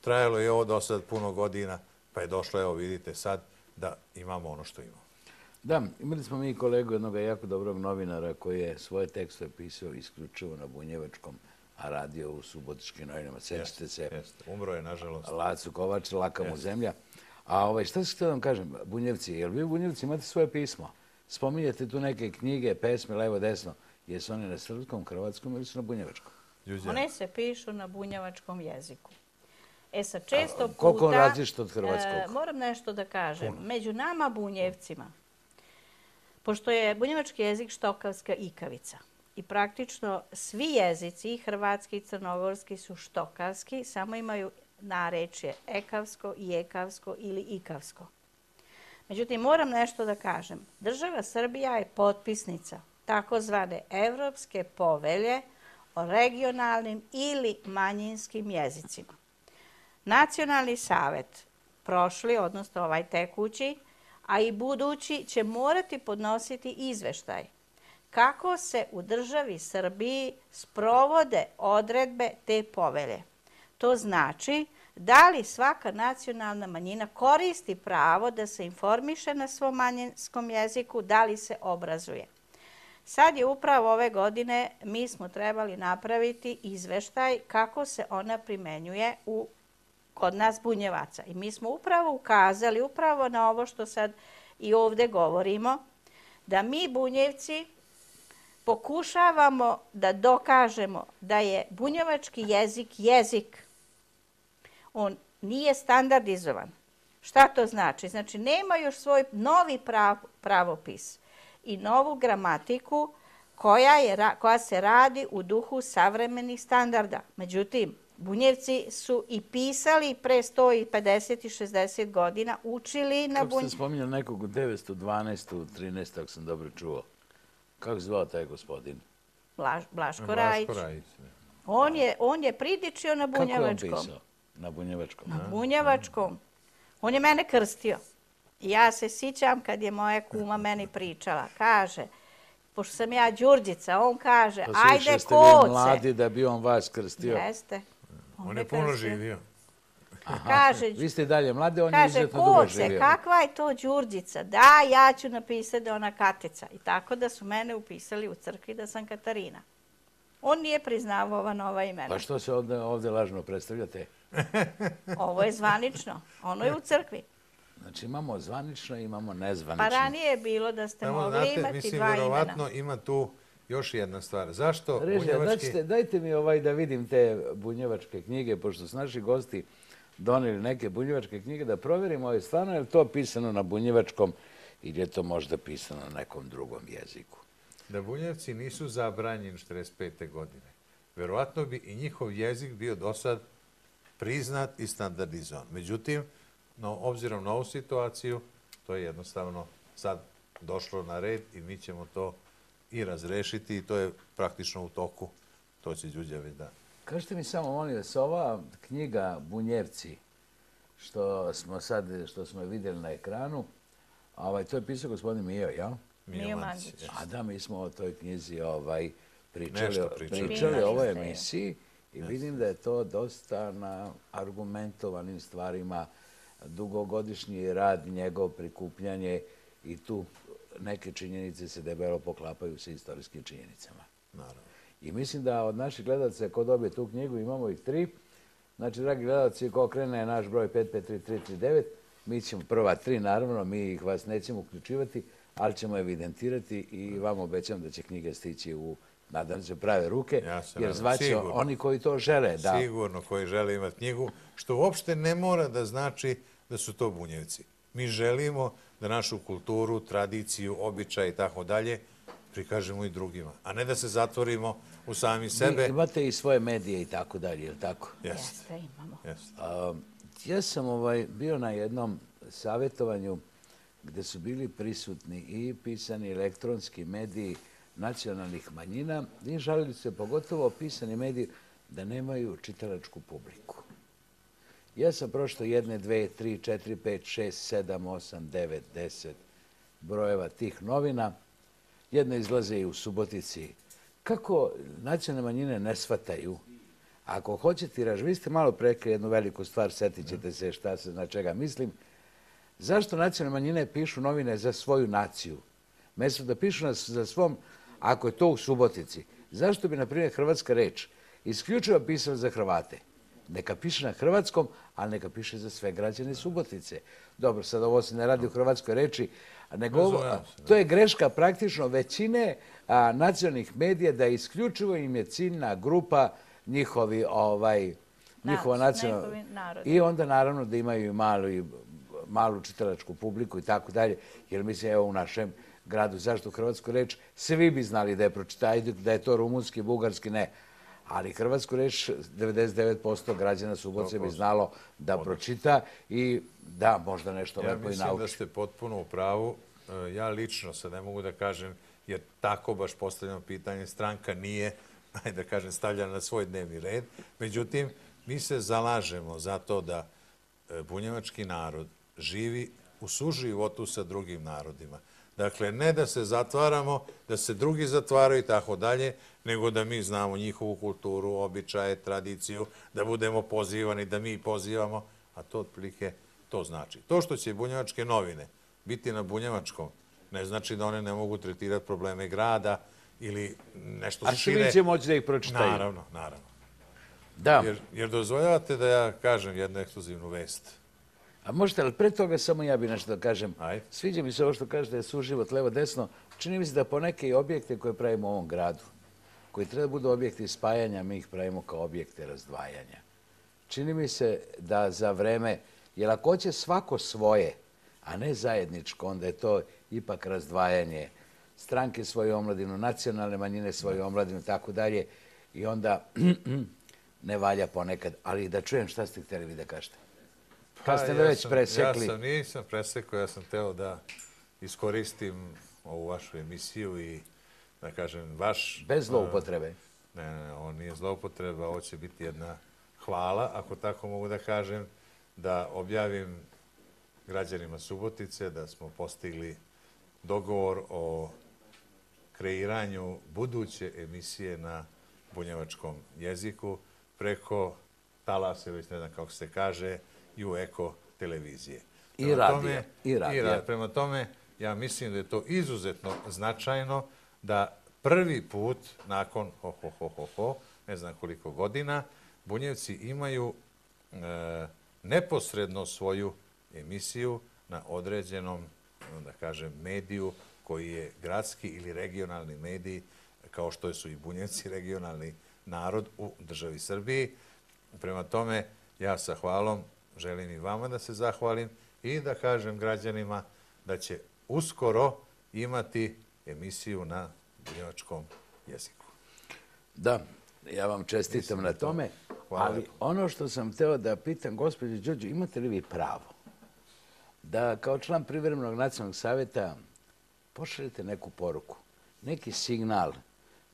Trajalo je ovo do sad puno godina, pa je došlo, evo vidite sad, da imamo ono što imamo. Da, imali smo mi kolegu jednog jako dobrog novinara koji je svoje tekstove pisao isključivo na bunjevačkom, a radio u subotičkim novinama. Sjećate se. Umro je, nažalost. Lacu Kovač, Laka mu zemlja. A ovaj, šta se htio vam kažem, bunjevci, jel vi bunjevci imate svoje pismo? Spominjete tu neke knjige, pesme, levo, desno. Jesu one na srpskom, hrvatskom ili su na bunjevačkom? One se pišu na bunjevačkom jeziku. E sad, često puta... Koliko on različit od hrvatskog? E, moram nešto da kažem. Među nama bunjevcima, pošto je bunjevački jezik štokavska ikavica, i praktično svi jezici, i hrvatski i crnogorski, su štokavski, samo imaju narečje ekavsko i ekavsko ili ikavsko. Međutim, moram nešto da kažem. Država Srbija je potpisnica takozvane Evropske povelje o regionalnim ili manjinskim jezicima. Nacionalni savet prošli, odnosno ovaj tekući, a i budući će morati podnositi izveštaj kako se u državi Srbiji sprovode odredbe te povelje. To znači da li svaka nacionalna manjina koristi pravo da se informiše na svom manjinskom jeziku, da li se obrazuje. Sad je upravo ove godine mi smo trebali napraviti izveštaj kako se ona primenjuje u kod nas bunjevaca. I mi smo upravo ukazali, upravo na ovo što sad i ovde govorimo, da mi bunjevci pokušavamo da dokažemo da je bunjevački jezik jezik. On nije standardizovan. Šta to znači? Znači, nema još svoj novi pravopis i novu gramatiku koja, je, koja se radi u duhu savremenih standarda. Međutim, Bunjevci su i pisali pre 150 i 60 godina, učili na Bunjevci. Kako ste spominjali nekog u 912. 13. ako sam dobro čuo. Kako se zvao taj gospodin? Blaško Rajić. On je, on je pridičio na Bunjevačkom. Kako je on pisao? Na Bunjevačkom. Na Bunjevačkom. On je mene krstio. Ja se sićam kad je moja kuma meni pričala. Kaže, pošto sam ja Đurđica, on kaže, ajde koce. Pa ste vi mladi da bi on vas krstio. Jeste. On, je puno živio. Kaže, vi ste dalje mlade, on je izuzetno dugo živio. Kaže, kakva je to Đurđica? Da, ja ću napisati da ona Katica. I tako da su mene upisali u crkvi da sam Katarina. On nije priznavao ova nova imena. Pa što se ovde, ovde lažno predstavljate? Ovo je zvanično. Ono je u crkvi. Znači imamo zvanično i imamo nezvanično. Pa ranije je bilo da ste mogli znate, imati mislim, dva imena. Mislim, verovatno ima tu još jedna stvar. Zašto Režija, bunjevački... dajte mi ovaj da vidim te bunjevačke knjige, pošto su naši gosti doneli neke bunjevačke knjige, da provjerimo ovaj stvarno je li to pisano na bunjevačkom ili je to možda pisano na nekom drugom jeziku. Da bunjevci nisu zabranjeni 45. godine. Verovatno bi i njihov jezik bio do sad priznat i standardizovan. Međutim, no, obzirom na ovu situaciju, to je jednostavno sad došlo na red i mi ćemo to i razrešiti i to je praktično u toku. To će Đuđe već da... Kažite mi samo, molim vas, ova knjiga Bunjevci, što smo sad, što smo vidjeli na ekranu, ovaj, to je pisao gospodin Mijo, jel? Mijo Mandić. A da, mi smo o toj knjizi ovaj, pričali, pričali. pričali o ovoj emisiji i vidim da je to dosta na argumentovanim stvarima, dugogodišnji rad, njegov prikupljanje i tu neke činjenice se debelo poklapaju sa istorijskim činjenicama. Naravno. I mislim da od naših gledalca, ko dobije tu knjigu, imamo ih tri. Znači, dragi gledalci, ko krene naš broj 553339, mi ćemo prva tri, naravno, mi ih vas nećemo uključivati, ali ćemo evidentirati i vam obećam da će knjige stići u nadam se prave ruke, jer zvaće oni koji to žele. Da. Sigurno koji žele imati knjigu, što uopšte ne mora da znači da su to bunjevci. Mi želimo da našu kulturu, tradiciju, običaj i tako dalje prikažemo i drugima, a ne da se zatvorimo u sami sebe. Vi imate i svoje medije i tako dalje, je li tako? Jeste, imamo. Ja sam ovaj, bio na jednom savjetovanju gde su bili prisutni i pisani elektronski mediji nacionalnih manjina i žalili se pogotovo pisani mediji da nemaju čitalačku publiku. Ja sam prošlo jedne, dve, tri, četiri, pet, šest, sedam, osam, devet, deset brojeva tih novina. Jedna izlaze i u Subotici. Kako nacionalne manjine ne shvataju? Ako hoćete tiraž, vi ste malo prekli jednu veliku stvar, setit ćete se šta se, na čega mislim. Zašto nacionalne manjine pišu novine za svoju naciju? Mesto da pišu za svom, ako je to u Subotici, zašto bi, na primjer, Hrvatska reč isključivo pisala za Hrvate? Neka piše na hrvatskom, ali neka piše za sve građane Subotice. Dobro, sad ovo se ne radi u hrvatskoj reči. Nego, to je greška praktično većine nacionalnih medija da isključivo im je ciljna grupa njihovi ovaj, njihova nacionalna... I onda naravno da imaju i malu, i malu čitalačku publiku i tako dalje. Jer mislim, evo u našem gradu, zašto Hrvatsku reč, svi bi znali da je pročitajte, da je to rumunski, bugarski, ne. Ali Hrvatsku reč 99% građana Subotice bi znalo da pročita i da možda nešto lepo i nauči. Ja mislim da ste potpuno u pravu. E, ja lično se ne mogu da kažem, jer tako baš postavljamo pitanje, stranka nije, da kažem, stavljena na svoj dnevni red. Međutim, mi se zalažemo za to da e, bunjevački narod živi u suživotu sa drugim narodima. Dakle, ne da se zatvaramo, da se drugi zatvaraju i tako dalje, nego da mi znamo njihovu kulturu, običaje, tradiciju, da budemo pozivani, da mi pozivamo, a to otprilike to znači. To što će bunjevačke novine biti na bunjevačkom, ne znači da one ne mogu tretirati probleme grada ili nešto šire. A svi će moći da ih pročitaju. Naravno, naravno. Da. Jer, jer dozvoljavate da ja kažem jednu ekskluzivnu vest. A možete li pre toga samo ja bi nešto da kažem? Sviđa mi se ovo što kažete da je suživot levo-desno. Čini mi se da po neke objekte koje pravimo u ovom gradu, koji treba budu objekti spajanja, mi ih pravimo kao objekte razdvajanja. Čini mi se da za vreme, jer ako će svako svoje, a ne zajedničko, onda je to ipak razdvajanje stranke svoju omladinu, nacionalne manjine svoju omladinu i tako dalje. I onda ne valja ponekad. Ali da čujem šta ste htjeli vi da kažete. Kad ste već presekli? Ja sam, nisam presekao, ja sam teo da iskoristim ovu vašu emisiju i da kažem vaš... Bez zloupotrebe? Ne, ne, ne, ovo nije zloupotreba, ovo će biti jedna hvala, ako tako mogu da kažem, da objavim građanima Subotice da smo postigli dogovor o kreiranju buduće emisije na bunjevačkom jeziku preko talase, već ne znam kako se kaže, i u eko televizije. I radije. I radije. Prema tome, ja mislim da je to izuzetno značajno da prvi put, nakon ho, ho, ho, ho, ho, ne znam koliko godina, Bunjevci imaju e, neposredno svoju emisiju na određenom, da kažem, mediju koji je gradski ili regionalni medij, kao što su i Bunjevci regionalni narod u državi Srbiji. Prema tome, ja sa hvalom želim i vama da se zahvalim i da kažem građanima da će uskoro imati emisiju na bunjevačkom jeziku. Da, ja vam čestitam na tome. Ali ono što sam hteo da pitam, gospođe Đorđe, imate li vi pravo da kao član privremenog nacionalnog savjeta pošaljete neku poruku, neki signal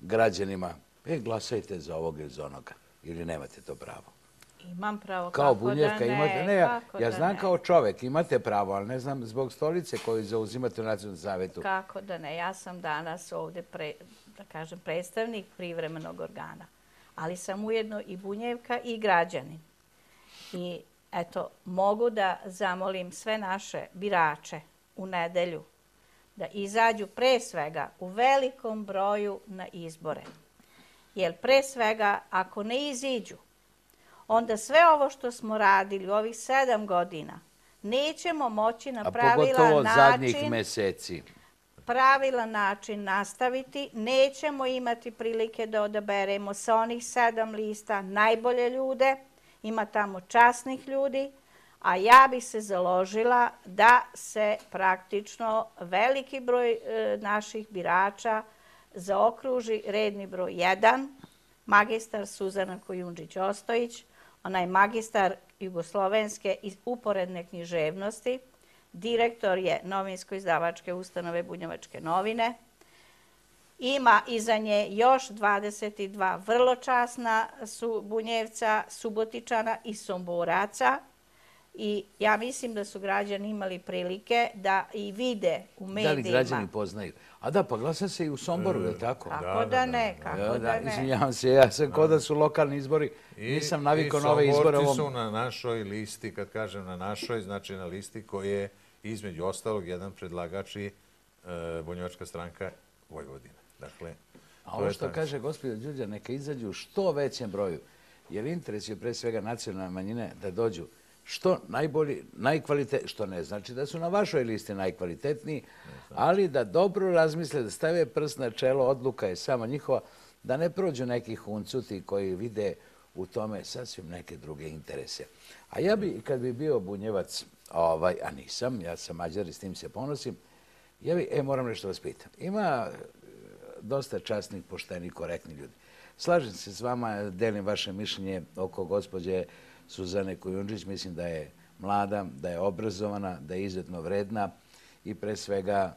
građanima, e, glasajte za ovog ili za onoga, ili nemate to pravo? Imam pravo, kao kako bunjevka, da ne. Imate, ne ja, ja znam kao čovek, imate pravo, ali ne znam zbog stolice koju zauzimate u nacionalnom savjetu. Kako da ne, ja sam danas ovdje, pre, da kažem, predstavnik privremenog organa, ali sam ujedno i bunjevka i građanin. I eto, mogu da zamolim sve naše birače u nedelju da izađu pre svega u velikom broju na izbore. Jer pre svega, ako ne iziđu, onda sve ovo što smo radili u ovih sedam godina nećemo moći na pravilan način meseci. pravilan način nastaviti. Nećemo imati prilike da odaberemo sa onih sedam lista najbolje ljude. Ima tamo časnih ljudi. A ja bih se založila da se praktično veliki broj e, naših birača zaokruži redni broj 1, magistar Suzana Kojundžić-Ostojić, Ona je magistar jugoslovenske i uporedne književnosti, direktor je novinsko-izdavačke ustanove Bunjevačke novine. Ima iza nje još 22 vrlo časna su Bunjevca, Subotičana i Somboraca. I ja mislim da su građani imali prilike da i vide u medijima. Da li građani poznaju? A da, pa glasa se i u Somboru, je li tako? Kako da ne, kako da ne. Izvinjavam se, ja sam kod da su lokalni izbori, nisam navikao na ove izbore. I Somborci su na našoj listi, kad kažem na našoj, znači na listi koji je između ostalog jedan predlagač i e, Bunjevačka stranka Vojvodine. Dakle, A ovo što kaže gospodin Đuđa, neka izađu u što većem broju, jer interes je pre svega nacionalne manjine da dođu što najbolji, najkvalitetniji, što ne znači da su na vašoj listi najkvalitetniji, ali da dobro razmisle, da stave prst na čelo, odluka je sama njihova, da ne prođu neki huncuti koji vide u tome sasvim neke druge interese. A ja bi, kad bi bio bunjevac, ovaj, a nisam, ja sam mađar i s tim se ponosim, ja bi, e, moram nešto vas pitam. Ima e, dosta časnih, poštenih, korektnih ljudi. Slažem se s vama, delim vaše mišljenje oko gospođe Suzane Kujundžić. Mislim da je mlada, da je obrazovana, da je izuzetno vredna i pre svega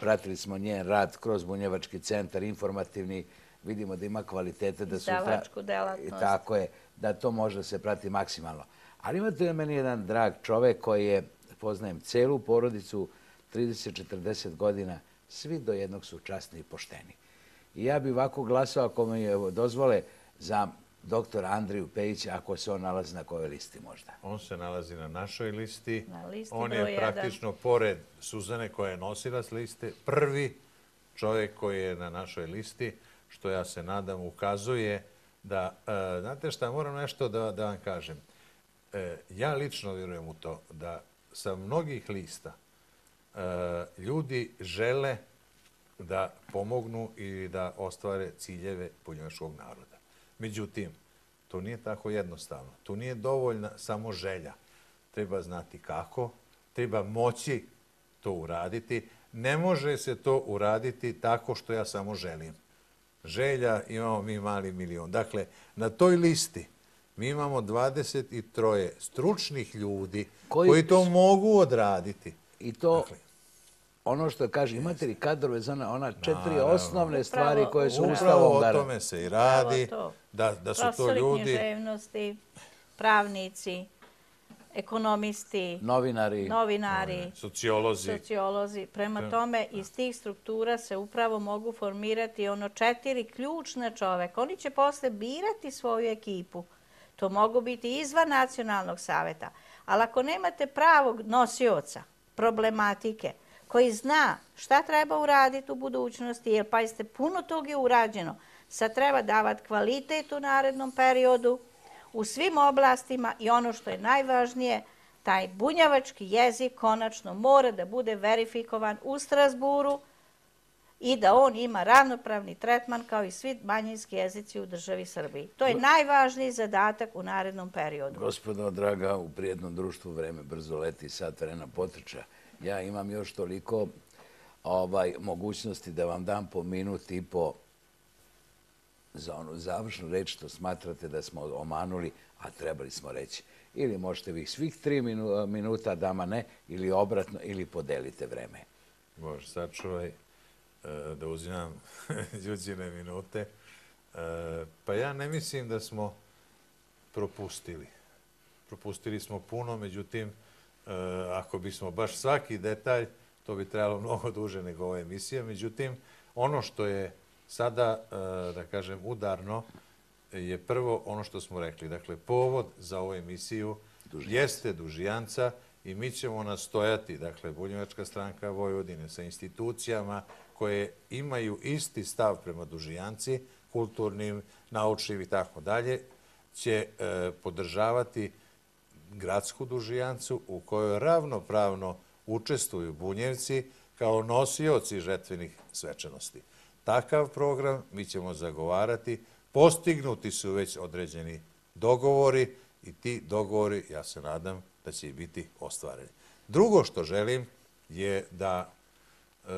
pratili smo njen rad kroz Bunjevački centar, informativni, vidimo da ima kvalitete. da su Izdavačku delatnost. Tako je, da to može se prati maksimalno. Ali imate li meni jedan drag čovek koji je, poznajem celu porodicu, 30-40 godina, svi do jednog su častni i pošteni. I ja bih ovako glasao, ako mi dozvole, za doktora Andriju Pejića, ako se on nalazi na kojoj listi možda. On se nalazi na našoj listi. Na listi on je praktično, pored Suzane koja je nosila s liste, prvi čovjek koji je na našoj listi, što ja se nadam, ukazuje da, e, znate šta, moram nešto da, da vam kažem. E, ja lično vjerujem u to da sa mnogih lista e, ljudi žele da pomognu i da ostvare ciljeve punjoškog naroda. Međutim, to nije tako jednostavno. Tu nije dovoljna samo želja. Treba znati kako, treba moći to uraditi. Ne može se to uraditi tako što ja samo želim. Želja imamo mi mali milion. Dakle, na toj listi mi imamo 23 stručnih ljudi koji, to mogu odraditi. I to dakle, ono što kaže, imate li kadrove za ona četiri osnovne stvari koje su ustavom dara? o tome se i radi, da, da su to ljudi... Profesori književnosti, pravnici, ekonomisti, novinari, novinari sociolozi. sociolozi. Prema tome, iz tih struktura se upravo mogu formirati ono četiri ključne čoveka. Oni će posle birati svoju ekipu. To mogu biti izvan nacionalnog saveta. Ali ako nemate pravog nosioca problematike, koji zna šta treba uraditi u budućnosti, jer pa jeste puno tog je urađeno, sad treba davati kvalitet u narednom periodu u svim oblastima i ono što je najvažnije, taj bunjavački jezik konačno mora da bude verifikovan u Strasburu i da on ima ravnopravni tretman kao i svi manjinski jezici u državi Srbiji. To je najvažniji zadatak u narednom periodu. Gospodo, draga, u prijednom društvu vreme brzo leti, sat vrena potrča ja imam još toliko ovaj, mogućnosti da vam dam po minut i po za onu završnu reč što smatrate da smo omanuli, a trebali smo reći. Ili možete vi svih tri eh, minuta dama ne, ili obratno, ili podelite vreme. Bože, sačuvaj eh, da uzimam ljuđine minute. Eh, pa ja ne mislim da smo propustili. Propustili smo puno, međutim, ako bismo baš svaki detalj, to bi trebalo mnogo duže nego ova emisija. Međutim, ono što je sada, e, da kažem, udarno, je prvo ono što smo rekli. Dakle, povod za ovu emisiju jeste Dužijanca i mi ćemo nastojati, dakle, Bunjevačka stranka Vojvodine sa institucijama koje imaju isti stav prema Dužijanci, kulturnim, naučnim i tako dalje, će e, podržavati gradsku dužijancu u kojoj ravnopravno učestvuju bunjevci kao nosioci žetvenih svečanosti. Takav program mi ćemo zagovarati. Postignuti su već određeni dogovori i ti dogovori, ja se nadam, da će biti ostvareni. Drugo što želim je da e,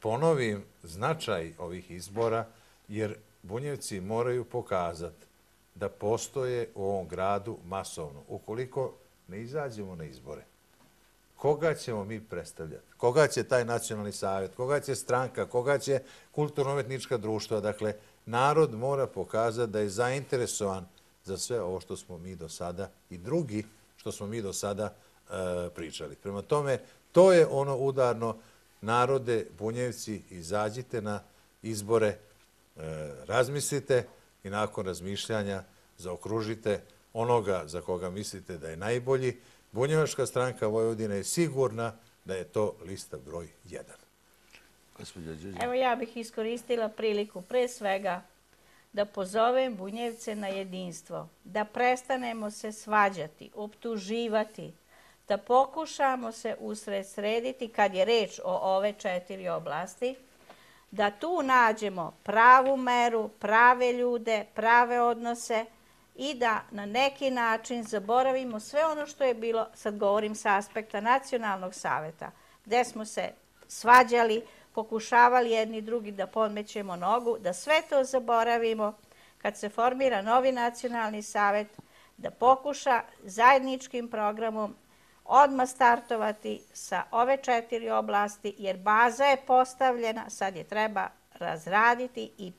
ponovim značaj ovih izbora, jer bunjevci moraju pokazati da postoje u ovom gradu masovno. Ukoliko ne izađemo na izbore, koga ćemo mi predstavljati? Koga će taj nacionalni savjet? Koga će stranka? Koga će kulturno-umetnička društva? Dakle, narod mora pokazati da je zainteresovan za sve ovo što smo mi do sada i drugi što smo mi do sada e, pričali. Prema tome, to je ono udarno narode, bunjevci, izađite na izbore, e, razmislite, i nakon razmišljanja zaokružite onoga za koga mislite da je najbolji. Bunjevačka stranka Vojvodina je sigurna da je to lista broj 1. Evo ja bih iskoristila priliku pre svega da pozovem Bunjevce na jedinstvo, da prestanemo se svađati, optuživati, da pokušamo se usred srediti kad je reč o ove četiri oblasti, da tu nađemo pravu meru, prave ljude, prave odnose i da na neki način zaboravimo sve ono što je bilo, sad govorim sa aspekta nacionalnog saveta, gde smo se svađali, pokušavali jedni drugi da podmećemo nogu, da sve to zaboravimo. Kad se formira novi nacionalni savet, da pokuša zajedničkim programom odmah startovati sa ove četiri oblasti, jer baza je postavljena, sad je treba razraditi i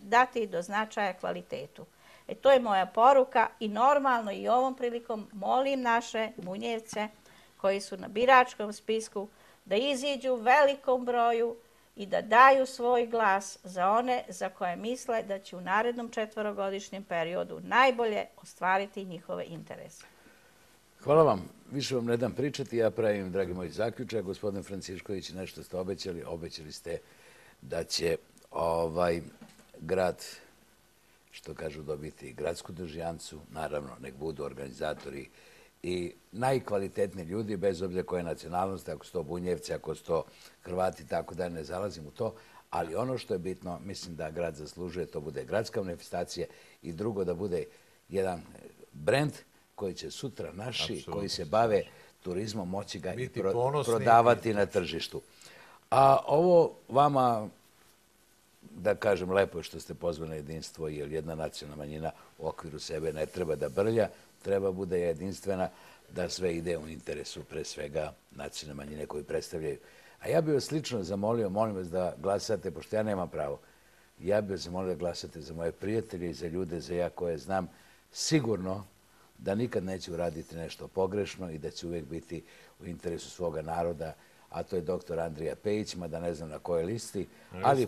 dati do značaja kvalitetu. E to je moja poruka i normalno i ovom prilikom molim naše munjevce koji su na biračkom spisku da iziđu velikom broju i da daju svoj glas za one za koje misle da će u narednom četvorogodišnjem periodu najbolje ostvariti njihove interese. Hvala vam. Više vam ne dam pričati. Ja pravim, dragi moji zaključak. Gospodin Francišković, nešto ste obećali. Obećali ste da će ovaj grad, što kažu, dobiti gradsku držijancu. Naravno, nek budu organizatori i najkvalitetniji ljudi, bez obzira koje nacionalnosti, ako su to bunjevci, ako su to hrvati, tako da ne zalazim u to. Ali ono što je bitno, mislim da grad zaslužuje, to bude gradska manifestacija i drugo da bude jedan brend koji će sutra naši, koji se bave turizmom, moći ga i prodavati na tržištu. A ovo vama, da kažem, lepo je što ste pozvali na jedinstvo, jer jedna nacionalna manjina u okviru sebe ne treba da brlja, treba bude jedinstvena da sve ide u interesu pre svega nacionalne manjine koji predstavljaju. A ja bih vas slično zamolio, molim vas da glasate, pošto ja nemam pravo, ja bih vas zamolio da glasate za moje prijatelje i za ljude za ja koje znam, sigurno da nikad neće uraditi nešto pogrešno i da će uvijek biti u interesu svoga naroda, a to je doktor Andrija Pejić, mada ne znam na kojoj listi, ali,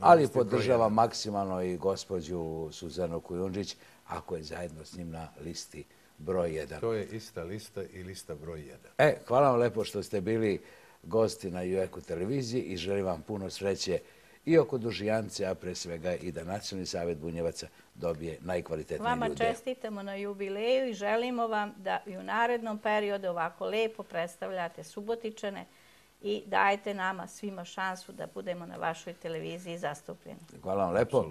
ali podržava maksimalno i gospođu Suzanu Kujundžić, ako je zajedno s njim na listi broj 1. To je ista lista i lista broj 1. E, hvala vam lepo što ste bili gosti na UEK-u televiziji i želim vam puno sreće i oko Dužijance, a pre svega i da Nacionalni savjet Bunjevaca dobije najkvalitetnije ljude. Vama čestitamo na jubileju i želimo vam da i u narednom periodu ovako lepo predstavljate Subotičane i dajte nama svima šansu da budemo na vašoj televiziji zastupljeni. Hvala vam lepo.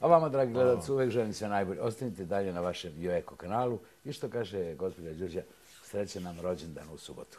A vama, dragi gledalci, uvek želim sve najbolje. Ostanite dalje na vašem Joeko kanalu i što kaže gospođa Đurđa, sreće nam rođendan u subotu.